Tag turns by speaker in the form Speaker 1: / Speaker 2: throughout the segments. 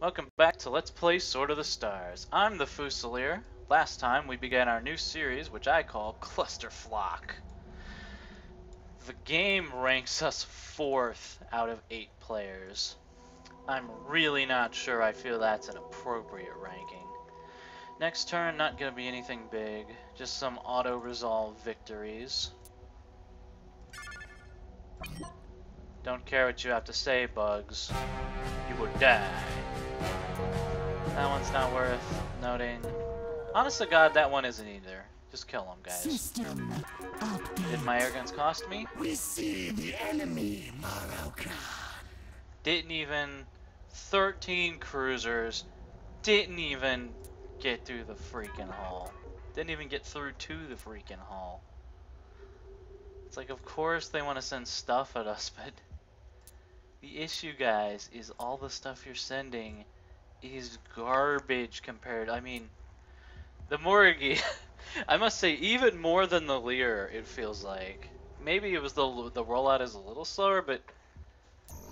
Speaker 1: Welcome back to Let's Play Sword of the Stars. I'm the Fusilier. Last time we began our new series, which I call Cluster Flock. The game ranks us fourth out of eight players. I'm really not sure I feel that's an appropriate ranking. Next turn, not gonna be anything big, just some auto-resolve victories. Don't care what you have to say, Bugs. You will die. That one's not worth noting. Honest to God, that one isn't either. Just kill them, guys.
Speaker 2: System update.
Speaker 1: Did my air guns cost me?
Speaker 2: We see the enemy, Maroka.
Speaker 1: Didn't even... 13 cruisers. Didn't even get through the freaking hall. Didn't even get through to the freaking hall. It's like, of course they want to send stuff at us, but... The issue, guys, is all the stuff you're sending is garbage compared. I mean, the Morrigi, I must say, even more than the Liir, it feels like. Maybe it was the the rollout is a little slower, but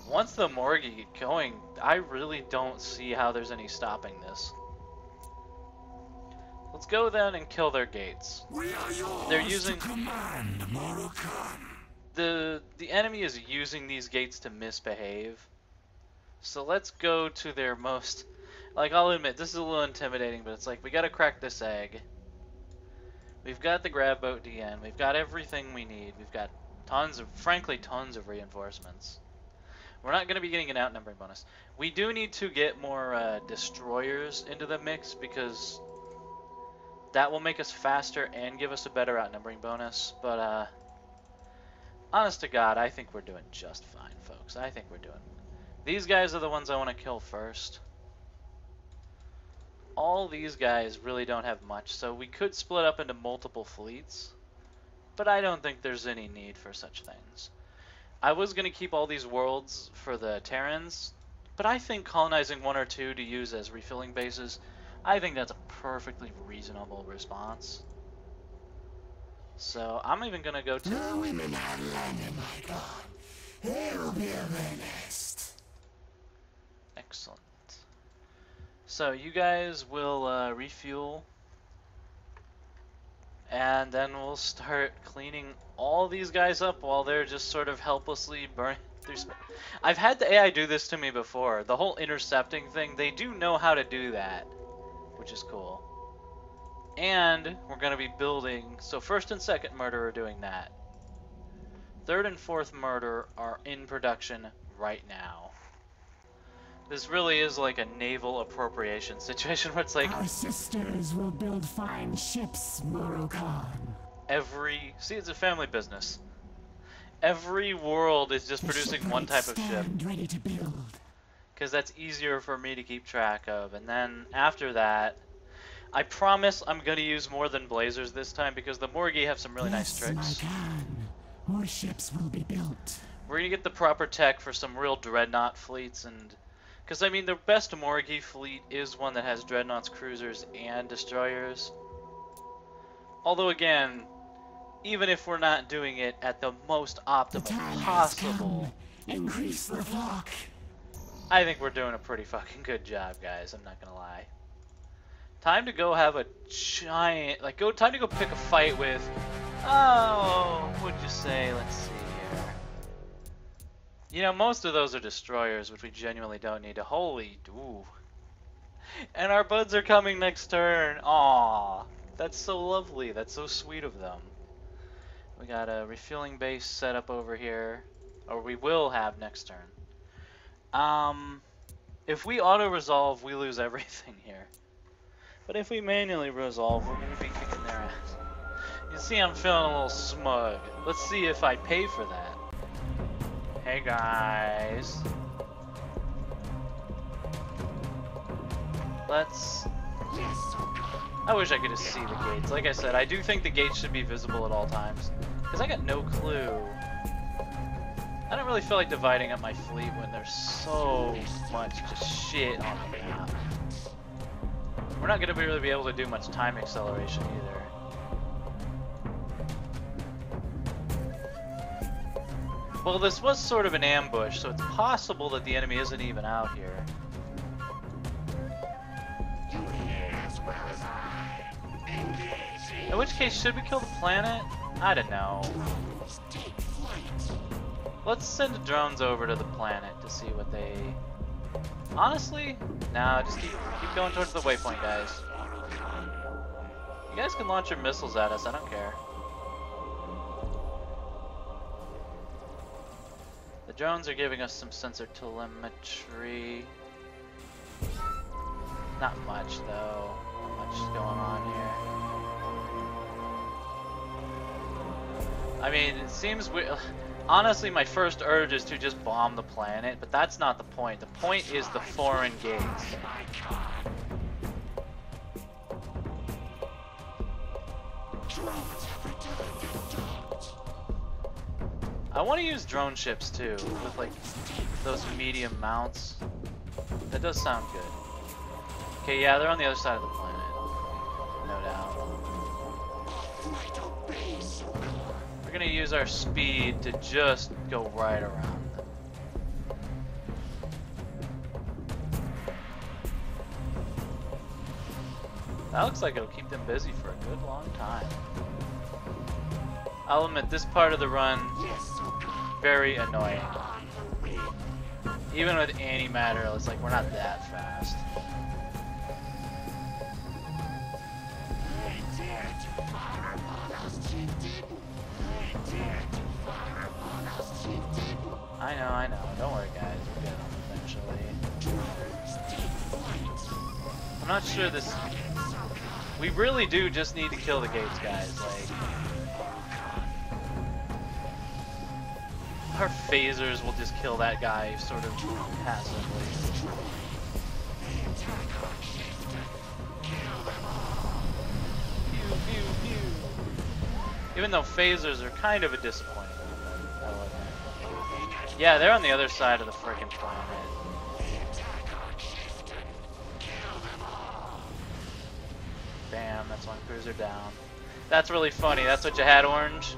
Speaker 1: once the Morrigi get going, I really don't see how there's any stopping this. Let's go then and kill their gates.
Speaker 2: We are yours
Speaker 1: They're using-
Speaker 2: command,
Speaker 1: the the enemy is using these gates to misbehave. So let's go to their most like I'll admit this is a little intimidating, but it's like we gotta crack this egg. We've got the grab boat DN, we've got everything we need, we've got tons of frankly tons of reinforcements. We're not gonna be getting an outnumbering bonus. We do need to get more uh, destroyers into the mix because that will make us faster and give us a better outnumbering bonus, but uh honest to God, I think we're doing just fine, folks. I think we're doing. These guys are the ones I want to kill first. All these guys really don't have much, so we could split up into multiple fleets, but I don't think there's any need for such things. I was going to keep all these worlds for the Terrans, but I think colonizing one or two to use as refilling bases, I think that's a perfectly reasonable response. So I'm even going to go to...
Speaker 2: The women landed, my god. Will be their.
Speaker 1: Excellent. So you guys will uh, refuel, and then we'll start cleaning all these guys up while they're just sort of helplessly burning through. I've had the AI do this to me before. The whole intercepting thing, they do know how to do that, which is cool. And we're going to be building. So first and second murder are doing that. Third and fourth murder are in production right now. This really is like a naval appropriation situation where it's like
Speaker 2: Our sisters will build fine ships, Marokan.
Speaker 1: every see it's a family business. Every world is just
Speaker 2: The
Speaker 1: producing one type of ship
Speaker 2: ready to build.
Speaker 1: because that's easier for me to keep track of. And then after that, I promise I'm gonna use more than blazers this time because the Morrigi have some really nice
Speaker 2: yes,
Speaker 1: tricks.
Speaker 2: my can. More ships will be built.
Speaker 1: We're gonna get the proper tech for some real dreadnought fleets and because I mean the best Morrigi fleet is one that has dreadnoughts, cruisers, and destroyers. Although again, even if we're not doing it at the most optimal
Speaker 2: has
Speaker 1: possible.
Speaker 2: Increase the flock.
Speaker 1: I think we're doing a pretty fucking good job, guys. I'm not gonna lie. Time to go have a giant, like, go. Time to go pick a fight with. Oh, what'd you say? Let's see. You know, most of those are destroyers, which we genuinely don't need to. Holy, ooh. And our buds are coming next turn. Aw, that's so lovely. That's so sweet of them. We got a refueling base set up over here, or we will have next turn. Um, if we auto-resolve, we lose everything here. But if we manually resolve, we're gonna be kicking their ass. You see I'm feeling a little smug. Let's see if I pay for that. Hey guys. Let's... I wish I could just see the gates. Like I said, I do think the gates should be visible at all times. Because I got no clue. I don't really feel like dividing up my fleet when there's so much just shit on the map. We're not going to really be able to do much time acceleration either. Well, this was sort of an ambush, so it's possible that the enemy isn't even out here. In which case, should we kill the planet? I don't know. Let's send the drones over to the planet to see what they... Honestly, no, just keep, keep going towards the waypoint, guys. You guys can launch your missiles at us, I don't care. Drones are giving us some sensor telemetry. Not much, though. Not much going on here. I mean, it seems we Honestly, my first urge is to just bomb the planet, but that's not the point. The point is the foreign gates. I want to use drone ships too, with like those medium mounts. That does sound good. Okay, yeah, they're on the other side of the planet. No doubt. We're gonna use our speed to just go right around them. That looks like it'll keep them busy for a good long time. I'll admit, this part of the run, very annoying. Even with antimatter, it's like we're not that fast. I know, I know. Don't worry, guys. We'll get them eventually. I'm not sure this... We really do just need to kill the gates, guys. Like... Our phasers will just kill that guy sort of passively. Pew, pew, pew. Even though phasers are kind of a disappointment. Yeah, they're on the other side of the freaking planet. Bam, that's one cruiser down. That's really funny. That's what you had, Orange?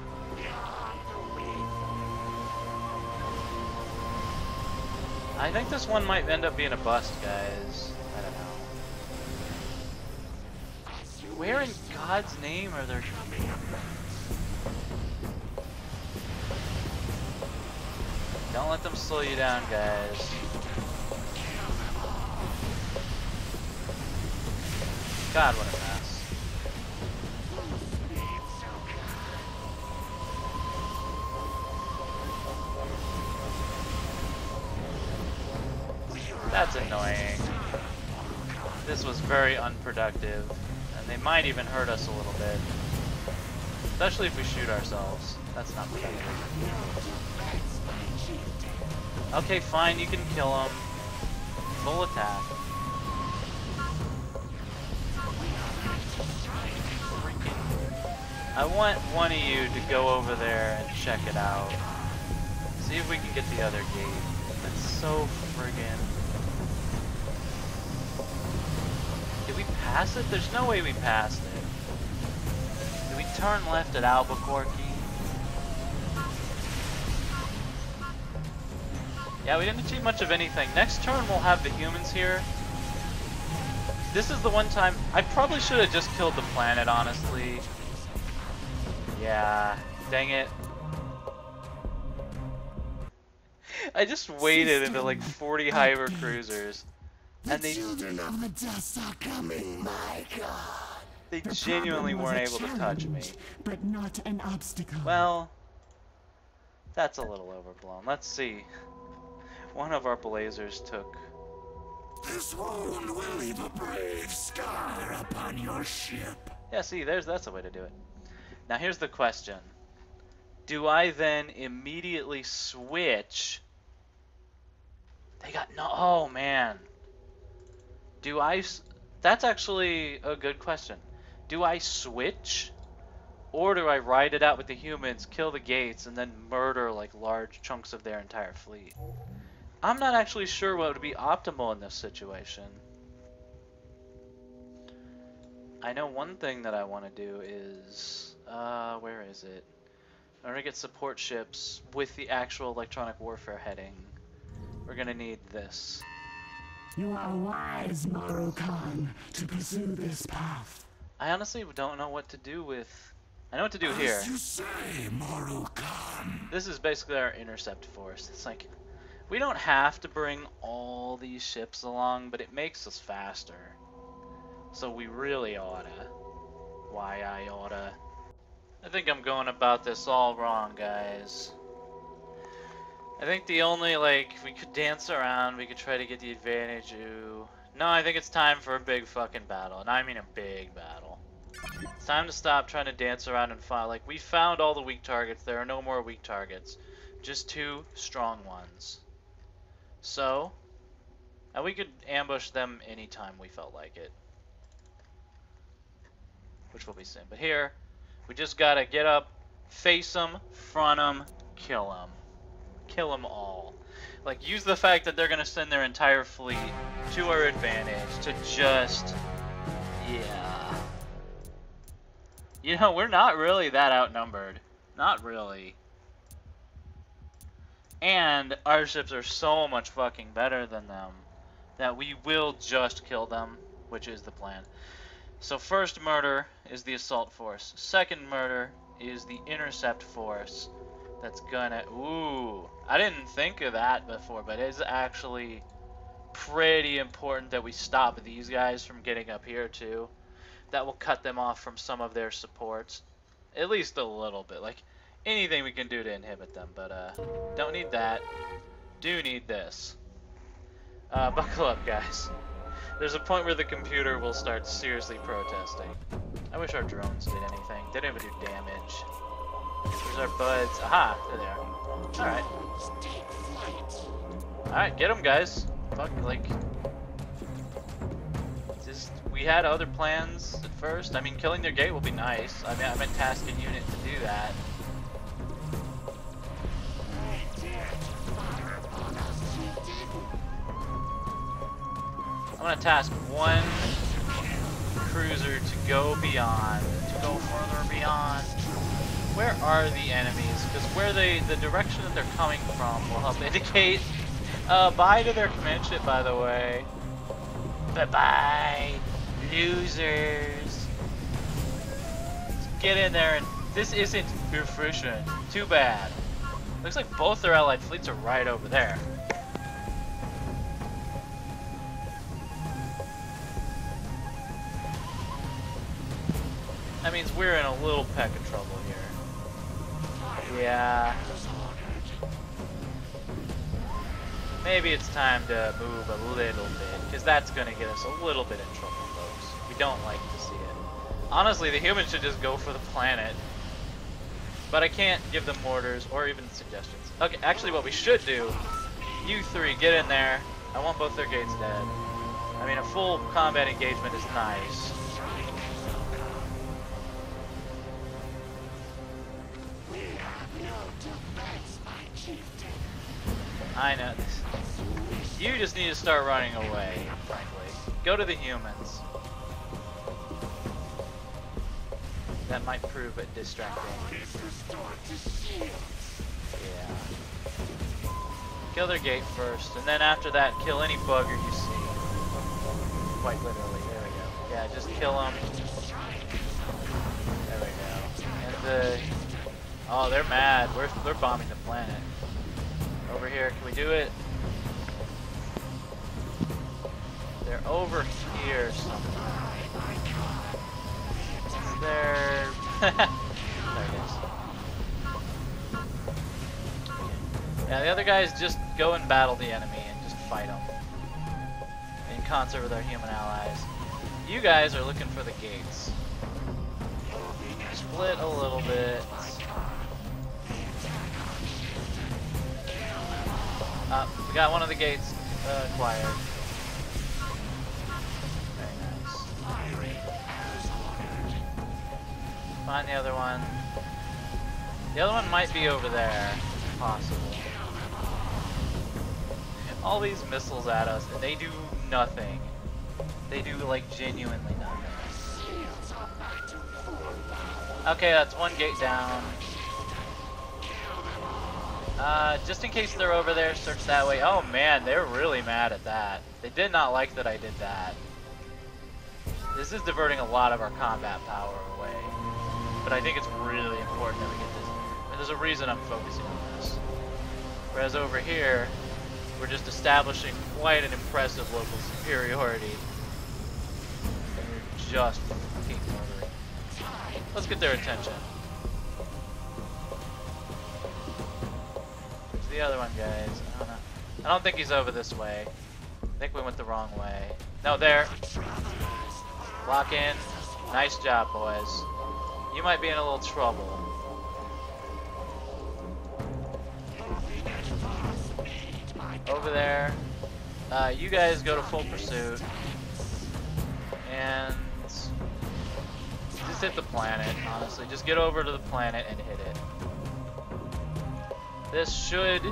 Speaker 1: I think this one might end up being a bust, guys. I don't know. Where in God's name are there... Don't let them slow you down, guys. God, what a mess. That's annoying. This was very unproductive, and they might even hurt us a little bit. Especially if we shoot ourselves. That's not productive. Okay, fine, you can kill him. Full attack. I want one of you to go over there and check it out. See if we can get the other gate. That's so friggin'... Did we pass it? There's no way we passed it. Did we turn left at Albuquerque? Yeah, we didn't achieve much of anything. Next turn we'll have the humans here. This is the one time... I probably should have just killed the planet, honestly. Yeah, dang it. I just waited into like 40 Hiver cruisers.
Speaker 2: And the they, children of the dust are coming, my god.
Speaker 1: They the genuinely weren't able to touch me.
Speaker 2: But not an obstacle.
Speaker 1: Well, that's a little overblown. Let's see. One of our blazers took.
Speaker 2: This wound will leave a brave scar upon your ship.
Speaker 1: Yeah, see, there's that's a way to do it. Now here's the question. Do I then immediately switch? They got no. Oh man. Do I? That's actually a good question. Do I switch? Or do I ride it out with the humans, kill the gates, and then murder like large chunks of their entire fleet? I'm not actually sure what would be optimal in this situation. I know one thing that I want to do is, uh, where is it? I want to get support ships with the actual electronic warfare heading. We're gonna need this.
Speaker 2: You are wise, Maru-Khan, to pursue this path.
Speaker 1: I honestly don't know what to do with... I know what to do here.
Speaker 2: As you say, Maru-Khan.
Speaker 1: This is basically our intercept force. It's like, we don't have to bring all these ships along, but it makes us faster. So we really oughta. Why I oughta. I think I'm going about this all wrong, guys. I think the only, like, we could dance around, we could try to get the advantage. No, I think it's time for a big fucking battle, and I mean a big battle. It's time to stop trying to dance around and fight. Like, we found all the weak targets. There are no more weak targets. Just two strong ones. So, and we could ambush them anytime we felt like it. Which will be soon. But here, we just gotta get up, face them, front them, kill them kill them all. Like, use the fact that they're gonna send their entire fleet to our advantage to just... Yeah. You know, we're not really that outnumbered. Not really. And our ships are so much fucking better than them that we will just kill them, which is the plan. So first murder is the assault force. Second murder is the intercept force that's gonna... Ooh, I didn't think of that before, but it's actually pretty important that we stop these guys from getting up here too. That will cut them off from some of their supports. At least a little bit. Like, anything we can do to inhibit them, but uh, don't need that. Do need this. Uh, buckle up, guys. There's a point where the computer will start seriously protesting. I wish our drones did anything. They didn't even do damage. Here's our buds. Aha, there they are. Alright. Alright, get them, guys. Fuck, like... Just, we had other plans at first. I mean, killing their gate will be nice. I mean, I meant tasking unit to do that. I'm gonna task one cruiser to go beyond, to go further beyond. Where are the enemies? Because where they, the direction that they're coming from will help indicate. Uh, bye to their command ship, by the way. Bye-bye, losers. Let's get in there and this isn't efficient. Too bad. Looks like both their allied fleets are right over there. That means we're in a little peck of trouble here. Yeah. Maybe it's time to move a little bit, because that's going to get us a little bit in trouble, folks. We don't like to see it. Honestly, the humans should just go for the planet. But I can't give them orders or even suggestions. Okay, actually what we should do, you three, get in there. I want both their gates dead. I mean, a full combat engagement is nice. I know this. You just need to start running away, frankly. Go to the humans. That might prove it distracting. Yeah. Kill their gate first, and then after that, kill any bugger you see. Quite literally, there we go. Yeah, just kill them. There we go. And the... Oh, they're mad. We're, they're bombing the planet. Over here, can we do it? They're over here somewhere. There. there it is. Yeah, the other guys just go and battle the enemy and just fight them. In concert with our human allies. You guys are looking for the gates. Split a little bit. Uh, we got one of the gates uh, acquired. Very nice. Find the other one. The other one might be over there. Possible. All these missiles at us, and they do nothing. They do, like, genuinely nothing. Okay, that's one gate down. Uh, just in case they're over there, search that way. Oh man, they're really mad at that. They did not like that I did that. This is diverting a lot of our combat power away. But I think it's really important that we get this. And there's a reason I'm focusing on this. Whereas over here, we're just establishing quite an impressive local superiority. And we're just fucking murdering. Let's get their attention. The other one, guys? I don't know. I don't think he's over this way. I think we went the wrong way. No, there. Lock in. Nice job, boys. You might be in a little trouble. Over there. Uh, you guys go to full pursuit. And just hit the planet, honestly. Just get over to the planet and hit it. This should...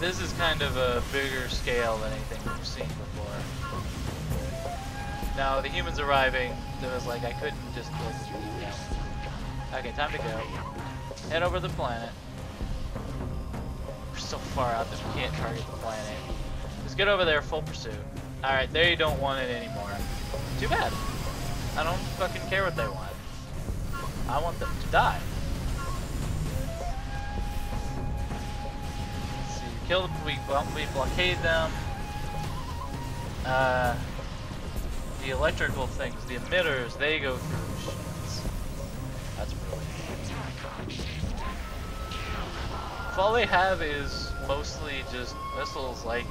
Speaker 1: This is kind of a bigger scale than anything we've seen before. Now, the humans arriving, there was like, I couldn't just. Okay, time to go. Head over the planet. We're so far out that we can't target the planet. Just get over there, full pursuit. Alright, they don't want it anymore. Too bad. I don't fucking care what they want. I want them to die. We, we blockade them. Uh, the electrical things, the emitters, they go through. That's brilliant. If all they have is mostly just missiles, like,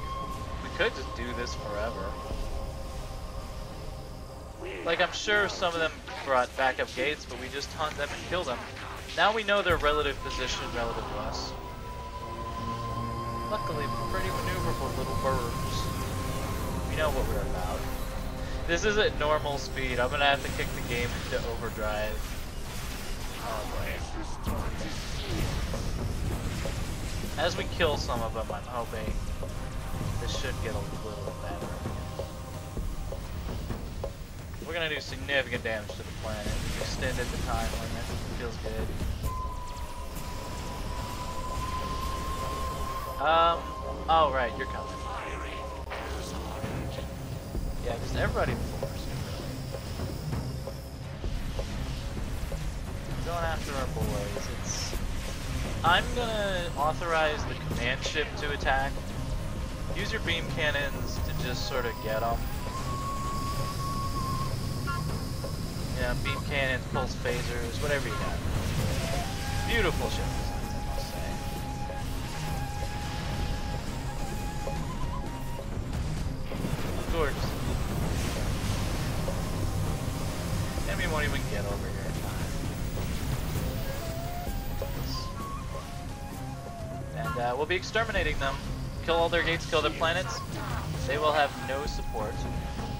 Speaker 1: we could just do this forever. Like, I'm sure some of them brought backup gates, but we just hunt them and kill them. Now we know their relative position relative to us. Luckily, pretty maneuverable little birds. We know what we're about. This is at normal speed. I'm gonna have to kick the game into overdrive. Oh boy. As we kill some of them, I'm hoping this should get a little better. We're gonna do significant damage to the planet. Extended the time limit. Feels good. Um, oh right, you're coming. Yeah, just everybody really. Going after our boys. It's. I'm gonna authorize the command ship to attack. Use your beam cannons to just sort of get them. Yeah, beam cannons, pulse phasers, whatever you got. Beautiful ship be exterminating them. Kill all their gates, kill their planets. They will have no support. Oh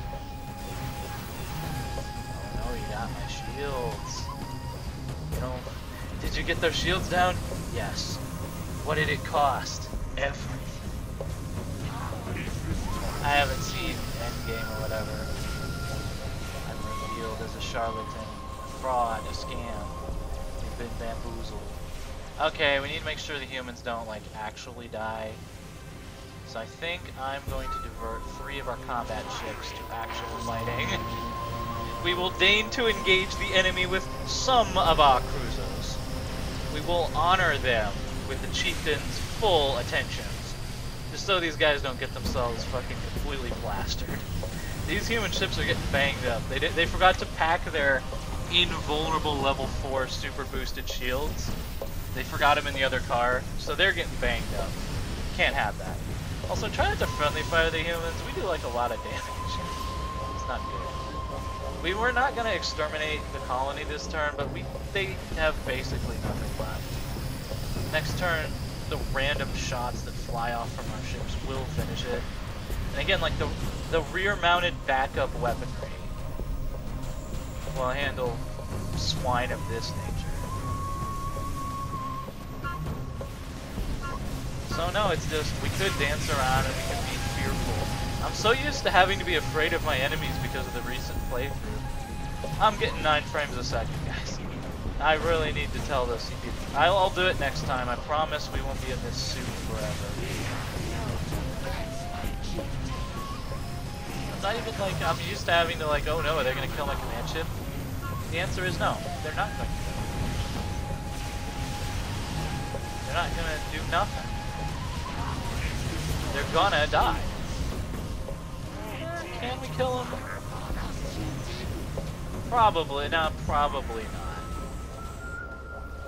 Speaker 1: no, you got my shields. You know, did you get their shields down? Yes. What did it cost? Everything. I haven't seen Endgame or whatever. I'm revealed as a charlatan, a fraud, a scam. You've been bamboozled. Okay, we need to make sure the humans don't, like, actually die. So I think I'm going to divert three of our combat ships to actual fighting. We will deign to engage the enemy with some of our cruisers. We will honor them with the chieftain's full attentions. Just so these guys don't get themselves fucking completely plastered. These human ships are getting banged up. They did, they forgot to pack their invulnerable level 4 super boosted shields. They forgot him in the other car, so they're getting banged up. Can't have that. Also, try not to friendly fire the humans. We do like a lot of damage. It's not good. We were not gonna exterminate the colony this turn, but we they have basically nothing left. Next turn, the random shots that fly off from our ships will finish it. And again, like the the rear-mounted backup weaponry will handle swine of this nature. So no, it's just, we could dance around and we can be fearful. I'm so used to having to be afraid of my enemies because of the recent playthrough. I'm getting 9 frames a second, guys. I really need to tell this. I'll, I'll do it next time. I promise we won't be in this suit forever. It's not even like I'm used to having to like, oh no, are they gonna kill my command ship? The answer is no, they're not going to. They're not gonna do nothing. They're gonna die. Can we kill them? Probably not. Probably not.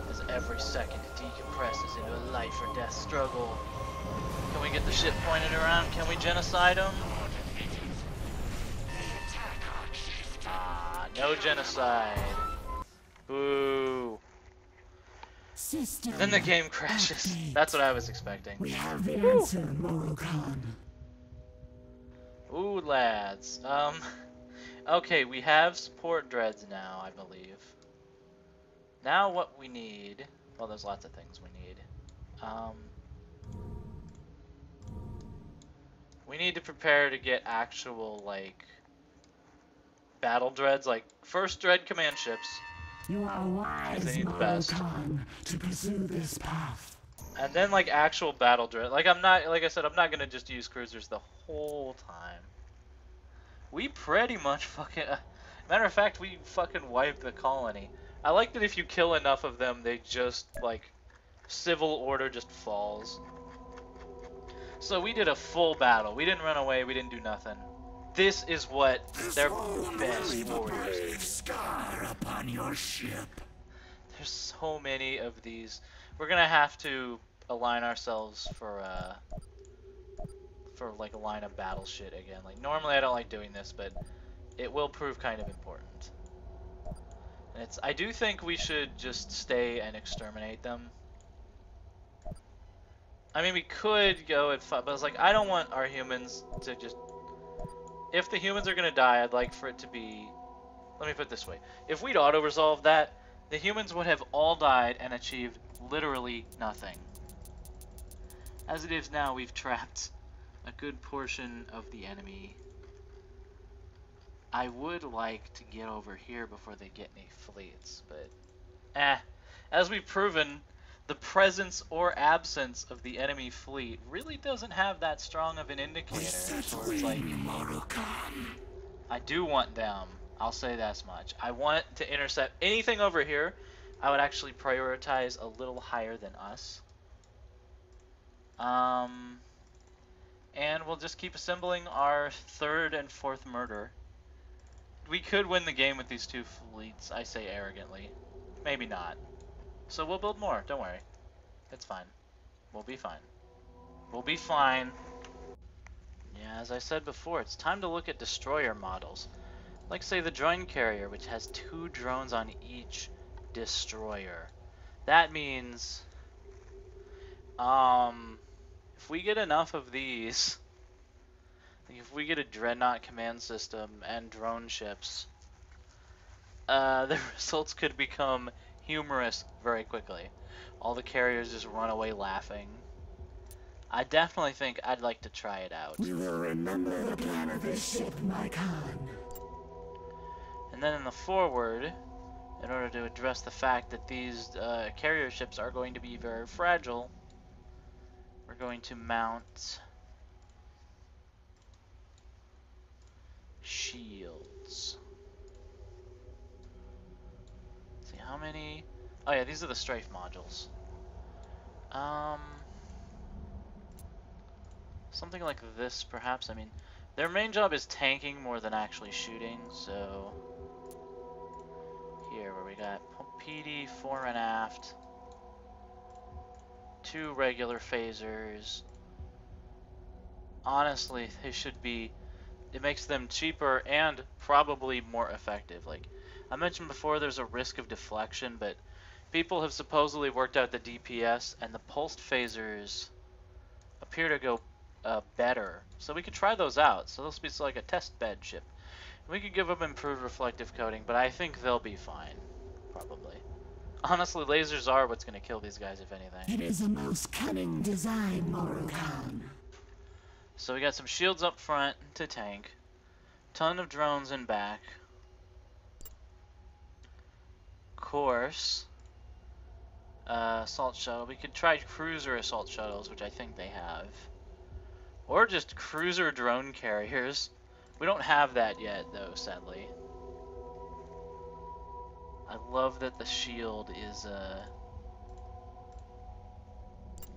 Speaker 1: As every second decompresses into a life or death struggle. Can we get the ship pointed around? Can we genocide them? Ah, no genocide. Boo.
Speaker 2: System.
Speaker 1: Then the game crashes.
Speaker 2: update.
Speaker 1: That's what I was expecting.
Speaker 2: We have the answer, Morokhan.
Speaker 1: Ooh, lads. Um, okay, we have support dreads now, I believe. Now what we need, well, there's lots of things we need. Um, we need to prepare to get actual, like, battle dreads, like, first dread command ships,
Speaker 2: You are wise,
Speaker 1: they need the best.
Speaker 2: Morokhan, to pursue this path.
Speaker 1: and then, like, actual battle dread. Like, I'm not, like I said, I'm not gonna just use cruisers the whole time. We pretty much fucking. Uh, matter of fact, we fucking wiped the colony. I like that if you kill enough of them, they just like civil order just falls. So we did a full battle. We didn't run away. We didn't do nothing. This is what
Speaker 2: This
Speaker 1: their best warriors
Speaker 2: scar upon your ship.
Speaker 1: There's so many of these. We're gonna have to align ourselves for uh for like a line of battle shit again. Like normally I don't like doing this, but it will prove kind of important. And it's I do think we should just stay and exterminate them. I mean we could go at five, but it's like I don't want our humans to just if the humans are gonna die, I'd like for it to be let me put it this way. If we'd auto-resolve that, the humans would have all died and achieved literally nothing. As it is now, we've trapped a good portion of the enemy. I would like to get over here before they get any fleets, but eh. As we've proven, the presence or absence of the enemy fleet really doesn't have that strong of an indicator. like. I do want them. I'll say that much. I want to intercept anything over here. I would actually prioritize a little higher than us. Um, and we'll just keep assembling our third and fourth murder. We could win the game with these two fleets, I say arrogantly. Maybe not. So we'll build more, don't worry. It's fine. We'll be fine. We'll be fine. Yeah, as I said before, it's time to look at destroyer models. Like say the drone carrier, which has two drones on each destroyer. That means um if we get enough of these if we get a dreadnought command system and drone ships uh, the results could become humorous very quickly. All the carriers just run away laughing. I definitely think I'd like to try it out.
Speaker 2: We will remember the plan of this ship, my Khan.
Speaker 1: And then in the forward, in order to address the fact that these uh, carrier ships are going to be very fragile, we're going to mount shields. see how many? Oh yeah, these are the strafe modules. Um, something like this, perhaps. I mean, their main job is tanking more than actually shooting, so here where we got PD fore and aft, two regular phasers. Honestly, they should be. It makes them cheaper and probably more effective. Like I mentioned before, there's a risk of deflection, but people have supposedly worked out the DPS, and the pulsed phasers appear to go uh, better. So we could try those out. So this will be like a test bed ship. We could give them improved reflective coating, but I think they'll be fine. Probably. Honestly, lasers are what's going to kill these guys, if anything.
Speaker 2: It is a most cunning design, Morokhan.
Speaker 1: So we got some shields up front to tank. Ton of drones in back. Course. Uh, assault shuttle. We could try cruiser assault shuttles, which I think they have. Or just cruiser drone carriers. We don't have that yet, though, sadly. I love that the shield is a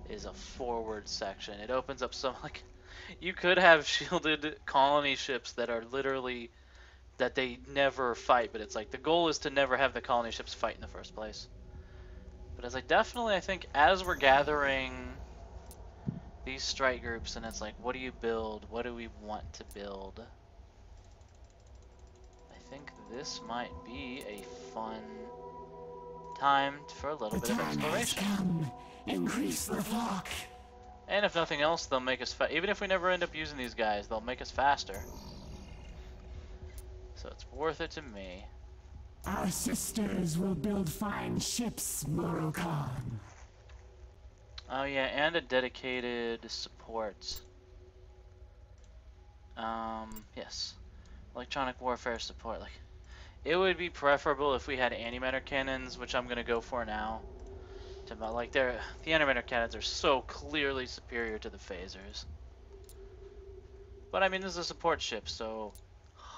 Speaker 1: is a forward section. It opens up some like you could have shielded colony ships that are literally that they never fight, but it's like the goal is to never have the colony ships fight in the first place. But as I definitely I think as we're gathering these strike groups and it's like what do you build? What do we want to build? I think this might be a fun time for a little
Speaker 2: the
Speaker 1: bit of exploration.
Speaker 2: Come. Increase the flock.
Speaker 1: And if nothing else, they'll make us even if we never end up using these guys, they'll make us faster. So it's worth it to me.
Speaker 2: Our sisters will build fine ships, Morokhan.
Speaker 1: Oh yeah, and a dedicated support. Um, yes electronic warfare support. Like, it would be preferable if we had antimatter cannons, which I'm gonna go for now. To like, they're the antimatter cannons are so clearly superior to the phasers. But I mean, this is a support ship, so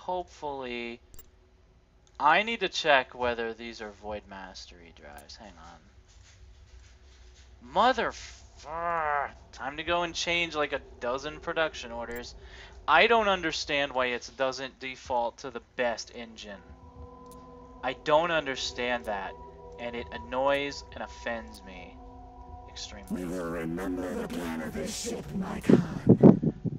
Speaker 1: hopefully, I need to check whether these are void mastery drives. Hang on. Mother. Time to go and change like a dozen production orders. I don't understand why it doesn't default to the best engine. I don't understand that, and it annoys and offends me extremely.
Speaker 2: We will remember the plan of this ship, my Khan.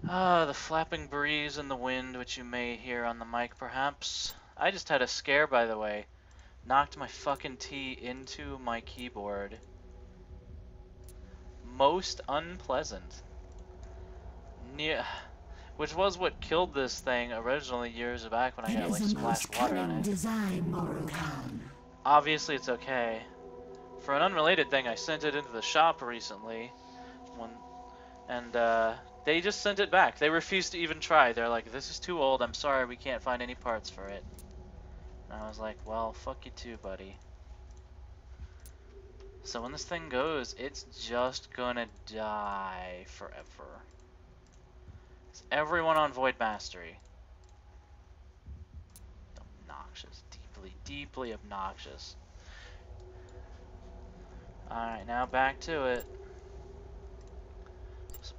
Speaker 1: Ah, the flapping breeze and the wind, which you may hear on the mic, perhaps. I just had a scare, by the way. Knocked my fucking T into my keyboard. Most unpleasant. Near which was what killed this thing originally years back when I got like splashed water on it.
Speaker 2: Design,
Speaker 1: Obviously it's okay. For an unrelated thing, I sent it into the shop recently, when, and uh, they just sent it back. They refused to even try. They're like, "This is too old. I'm sorry, we can't find any parts for it." And I was like, "Well, fuck you too, buddy." So when this thing goes, it's just gonna die forever It's everyone on Void Mastery. Obnoxious. Deeply, deeply obnoxious. Alright, now back to it.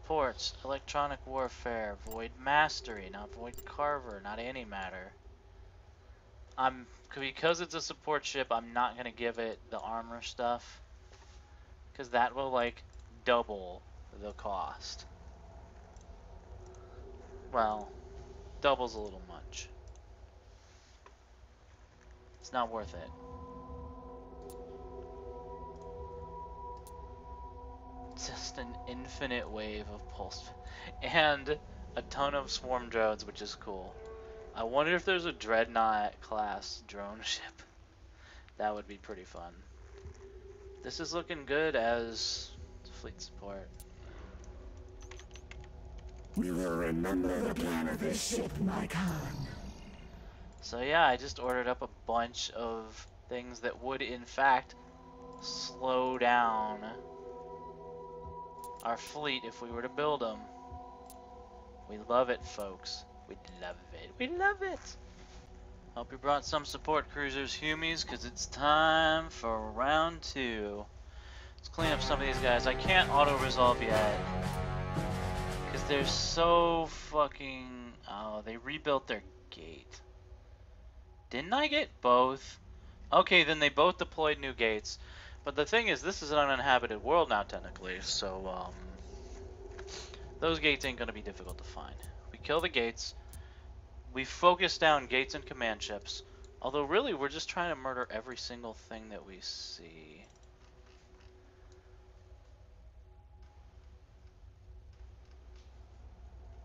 Speaker 1: Supports, Electronic Warfare, Void Mastery, not Void Cutter, not antimatter. I'm, because it's a support ship, I'm not gonna give it the armor stuff. Because that will, like, double the cost. Well, double's a little much. It's not worth it. Just an infinite wave of pulse. And a ton of swarm drones, which is cool. I wonder if there's a Dreadnought class drone ship. That would be pretty fun. This is looking good as fleet support.
Speaker 2: We will remember the plan of this ship, my Khan.
Speaker 1: So yeah, I just ordered up a bunch of things that would in fact slow down our fleet if we were to build them. We love it, folks. We love it. We love it. Hope you brought some support cruisers, Humies, because it's time for round two. Let's clean up some of these guys. I can't auto-resolve yet Because they're so fucking... Oh, they rebuilt their gate. Didn't I get both? Okay, then they both deployed new gates. But the thing is, this is an uninhabited world now, technically, so, um... Those gates ain't gonna be difficult to find. We kill the gates. We focus down gates and command ships. Although, really, we're just trying to murder every single thing that we see.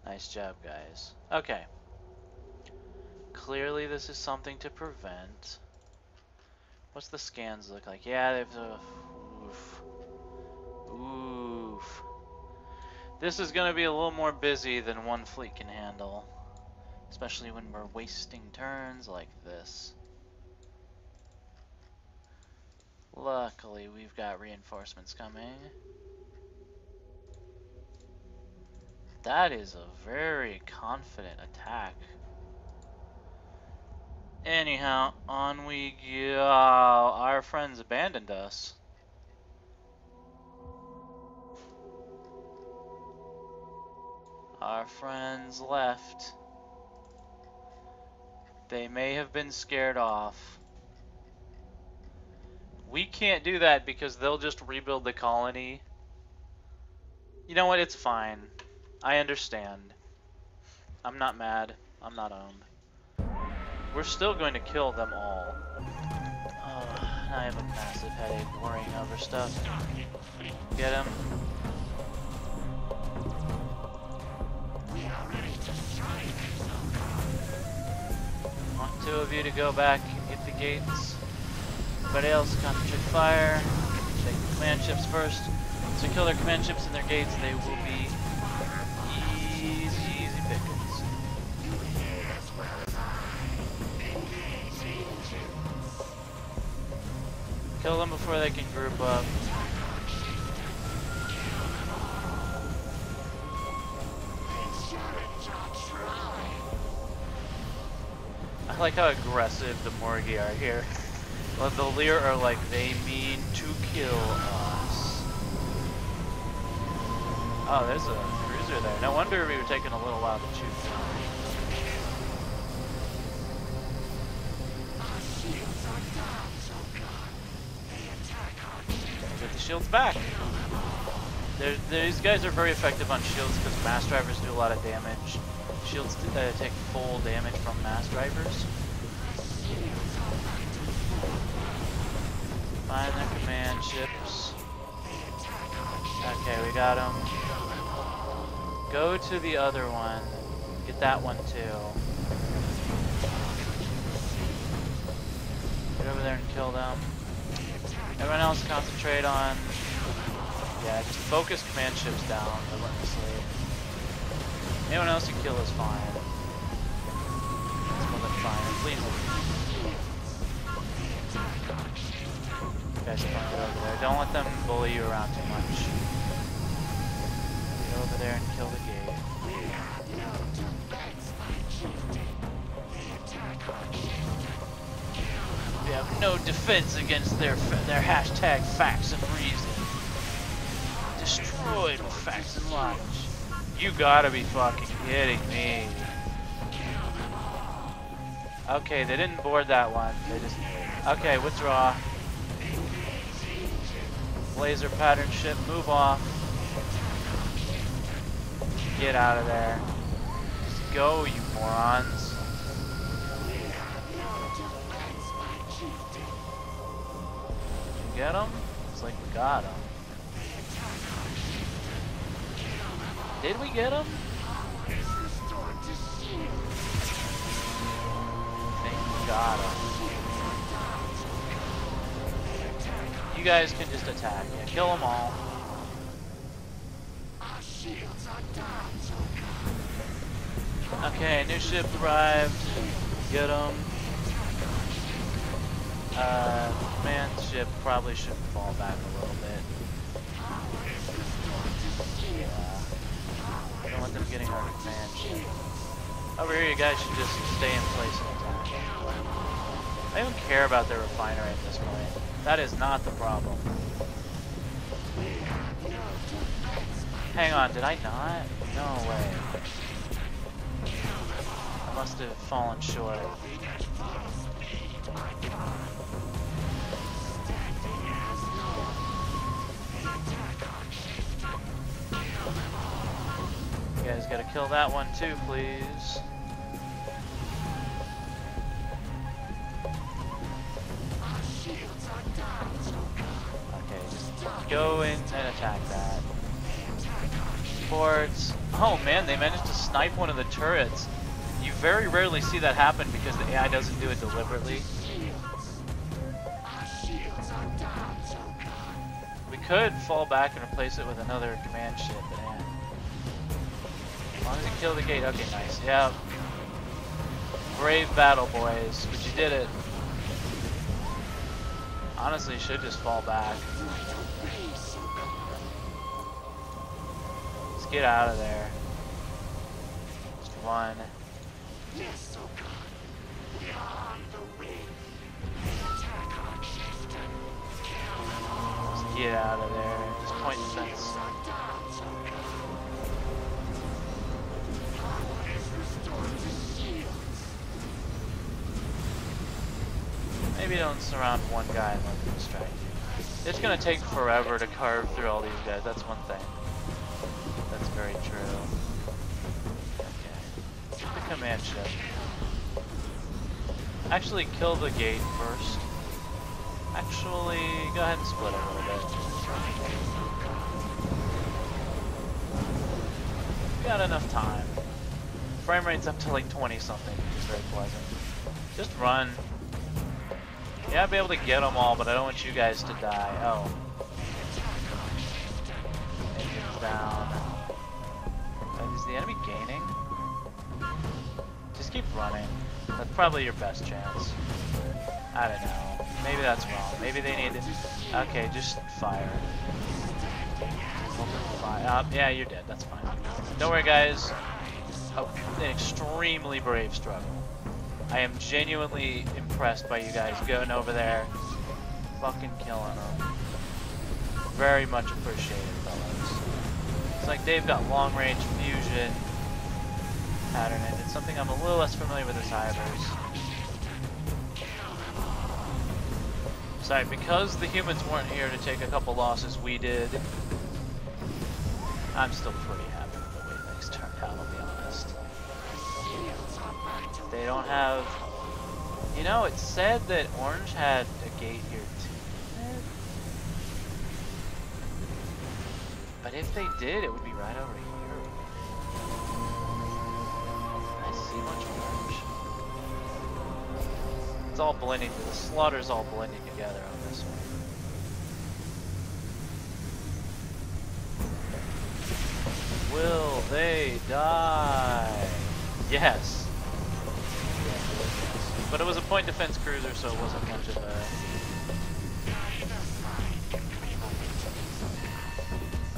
Speaker 1: Nice job, guys. Okay. Clearly this is something to prevent. What's the scans look like? Yeah, they've... Oof. Oof. This is going to be a little more busy than one fleet can handle. Especially when we're wasting turns like this. Luckily, we've got reinforcements coming. That is a very confident attack Anyhow, on we go. Uh, our friends abandoned us. Our friends left. They may have been scared off. We can't do that because they'll just rebuild the colony. You know what? It's fine. I understand. I'm not mad. I'm not owned. We're still going to kill them all. Oh, I have a massive headache worrying over stuff. Get him. Want two of you to go back and get the gates. Everybody else concentrate fire. Take the command ships first. So kill their command ships and their gates, they will be easy, Kill them before they can group up. I like how aggressive the Morrigi are here. Well, the Liir are like, they mean to kill us. Oh, there's a cruiser there. No wonder we were taking a little while to shoot down. Get the shields back. They're, these guys are very effective on shields because mass drivers do a lot of damage. Shields uh, take full damage from mass drivers. Find their command ships. Okay, we got them. Go to the other one. Get that one too. Get over there and kill them. Everyone else concentrate on... Yeah, just focus command ships down relentlessly. Anyone else you kill is fine. It's more than fine. Please. You over there. Don't let them bully you around too much. Get over there and kill the gate. Have no defense against their their hashtag facts and reason. Destroyed with facts and logic. You gotta be fucking kidding me. Okay, they didn't board that one. They just. Okay, withdraw. Laser pattern ship, move off. Get out of there. Just go, you morons. Get him? It's like we got him. Did we get him? Got him. You guys can just attack. Yeah, kill them all. Okay, new ship arrived. Get them. Uh, command ship probably should fall back a little bit. Yeah. Don't want them getting our command ship. Over here, you guys should just stay in place and attack. I don't care about their refinery at this point. That is not the problem. Hang on, did I not? No way. I must have fallen short. Gotta kill that one too, please. Okay, go in and attack that. Ports. Oh man, they managed to snipe one of the turrets. You very rarely see that happen because the AI doesn't do it deliberately. We could fall back and replace it with another command ship, Wanted to kill the gate. Okay, nice. Yeah. Brave battle, boys. But you did it. Honestly, should just fall back. Let's get out of there. Just one.
Speaker 2: Yes, oh God. Beyond the wind. Attack.
Speaker 1: Let's get out of there. Just point the Maybe don't surround one guy and let them distract you. It's gonna take forever to carve through all these guys, that's one thing. That's very true. Okay. The command ship. Actually kill the gate first. Actually, go ahead and split it a little bit. We got enough time. Frame rate's up to like 20 something, which is very pleasant. Just run. Yeah, I'll be able to get them all, but I don't want you guys to die. Oh. Engine's down. Is the enemy gaining? Just keep running. That's probably your best chance. I don't know. Maybe that's wrong. Maybe they need to... Okay, just fire. Fire. Uh, yeah, you're dead. That's fine. Don't worry, guys. An extremely brave struggle. I am genuinely impressed by you guys going over there, fucking killing them. Very much appreciated, fellas. It's like they've got long range fusion pattern, and it's something I'm a little less familiar with as Hivers. Sorry, because the humans weren't here to take a couple losses, we did. I'm still pretty happy with the way things turned out, I'll be honest. They don't have... You know, it said that Orange had a gate here too. But if they did, it would be right over here. I see much orange. It's all blending, the slaughter's all blending together on this one. Will they die? Yes. But it was a point defense cruiser, so it wasn't much of a...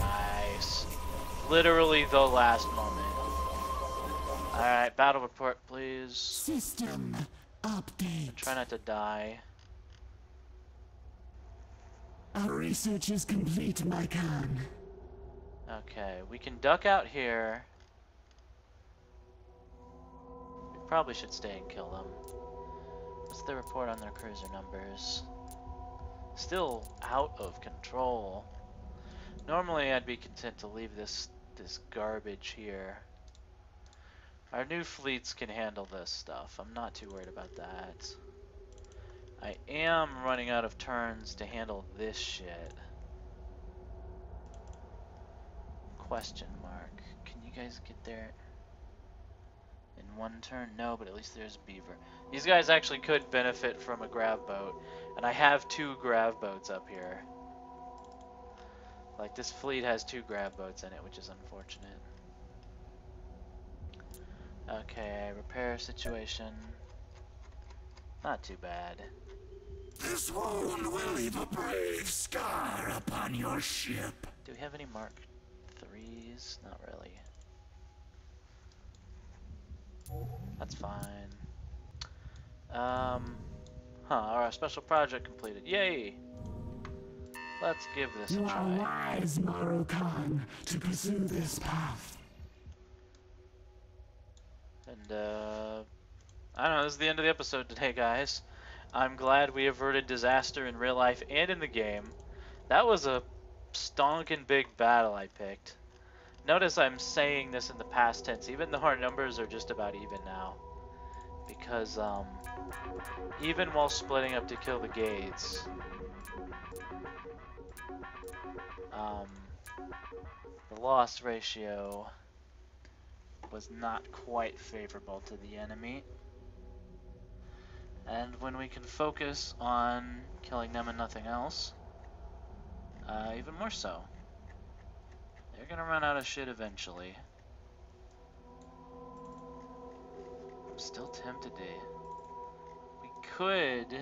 Speaker 1: Nice. Literally the last moment. Alright, battle report, please.
Speaker 2: System update.
Speaker 1: Try not to die.
Speaker 2: Our research is complete, Mycon.
Speaker 1: Okay, we can duck out here. We probably should stay and kill them. What's the report on their cruiser numbers? Still out of control. Normally I'd be content to leave this this garbage here. Our new fleets can handle this stuff. I'm not too worried about that. I am running out of turns to handle this shit. Question mark. Can you guys get there in one turn? No, but at least there's Beaver. These guys actually could benefit from a grav boat. And I have two grav boats up here. Like, this fleet has two grav boats in it, which is unfortunate. Okay, repair situation. Not too bad.
Speaker 2: This wound will leave a brave scar upon your ship.
Speaker 1: Do we have any Mark 3s? Not really. That's fine. Um, huh, our special project completed. Yay! Let's give this a
Speaker 2: You are
Speaker 1: wise,
Speaker 2: wise, Marukan, to pursue this path.
Speaker 1: And, uh, I don't know, this is the end of the episode today, guys. I'm glad we averted disaster in real life and in the game. That was a stonking big battle I picked. Notice I'm saying this in the past tense, even though our numbers are just about even now. Because, um, even while splitting up to kill the Gates, um, the loss ratio was not quite favorable to the enemy. And when we can focus on killing them and nothing else, uh, even more so. They're gonna run out of shit eventually. I'm still tempted to... We could...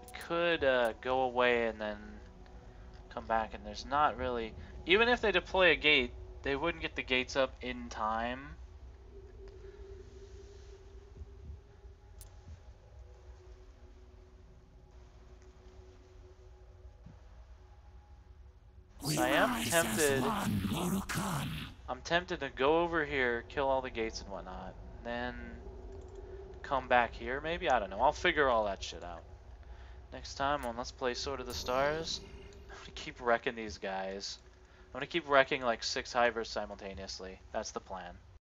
Speaker 1: We could uh, go away and then come back and there's not really... Even if they deploy a gate, they wouldn't get the gates up in time. I am tempted-
Speaker 2: as one Morukon.
Speaker 1: I'm tempted to go over here, kill all the gates and whatnot, then come back here maybe? I don't know. I'll figure all that shit out. Next time on Let's Play Sword of the Stars, I'm gonna keep wrecking these guys. I'm gonna keep wrecking like six hivers simultaneously. That's the plan.